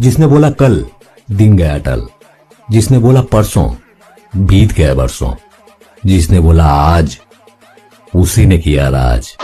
जिसने बोला कल दिन गया टल जिसने बोला परसों बीत गया बरसों, जिसने बोला आज, उसी ने किया राज।